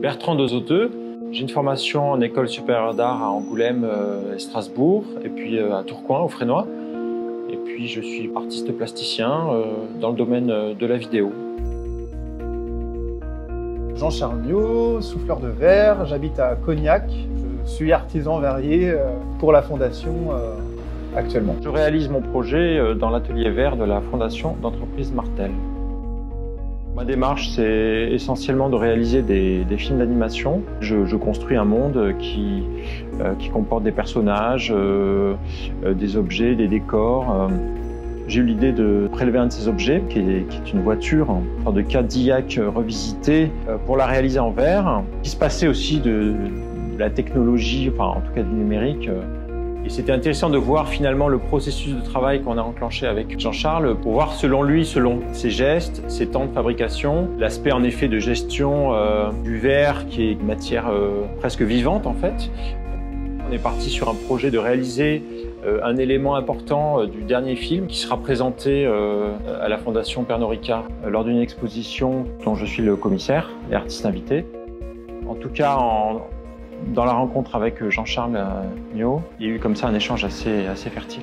Bertrand Dozoteux. J'ai une formation en école supérieure d'art à Angoulême et Strasbourg, et puis à Tourcoing, au Frénois. Et puis je suis artiste plasticien dans le domaine de la vidéo. Jean-Charles souffleur de verre, j'habite à Cognac. Je suis artisan verrier pour la fondation actuellement. Je réalise mon projet euh, dans l'atelier vert de la fondation d'entreprise Martel. Ma démarche, c'est essentiellement de réaliser des, films d'animation. Je, construis un monde qui, euh, qui comporte des personnages, euh, des objets, des décors. J'ai eu l'idée de prélever un de ces objets, qui est, une voiture, en sorte de Cadillac revisité, pour la réaliser en verre. Il se passait aussi de, de la technologie, enfin en tout cas du numérique, et c'était intéressant de voir finalement le processus de travail qu'on a enclenché avec Jean-Charles pour voir selon lui, selon ses gestes, ses temps de fabrication, l'aspect en effet de gestion euh, du verre qui est une matière euh, presque vivante en fait. On est parti sur un projet de réaliser euh, un élément important du dernier film qui sera présenté à la Fondation Pernod Ricard lors d'une exposition dont je suis le commissaire et artiste invité. En tout cas, en, dans la rencontre avec Jean-Charles Nio, il y a eu comme ça un échange assez, assez fertile.